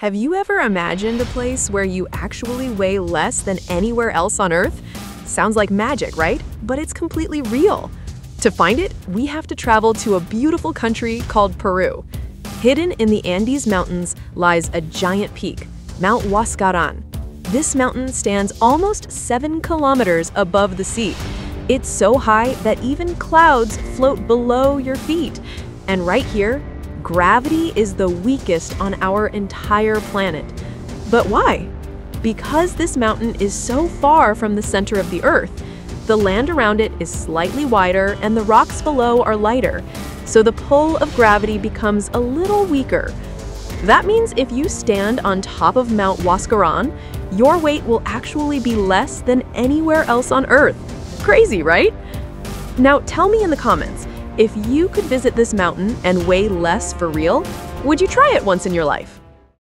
Have you ever imagined a place where you actually weigh less than anywhere else on Earth? Sounds like magic, right? But it's completely real. To find it, we have to travel to a beautiful country called Peru. Hidden in the Andes Mountains lies a giant peak, Mount Huascaran. This mountain stands almost 7 kilometers above the sea. It's so high that even clouds float below your feet. And right here, gravity is the weakest on our entire planet. But why? Because this mountain is so far from the center of the Earth, the land around it is slightly wider and the rocks below are lighter, so the pull of gravity becomes a little weaker. That means if you stand on top of Mount Huascaran, your weight will actually be less than anywhere else on Earth. Crazy, right? Now tell me in the comments, if you could visit this mountain and weigh less for real, would you try it once in your life?